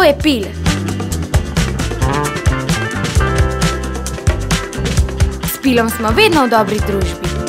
to je pil. S pilom smo vedno v dobri družbi.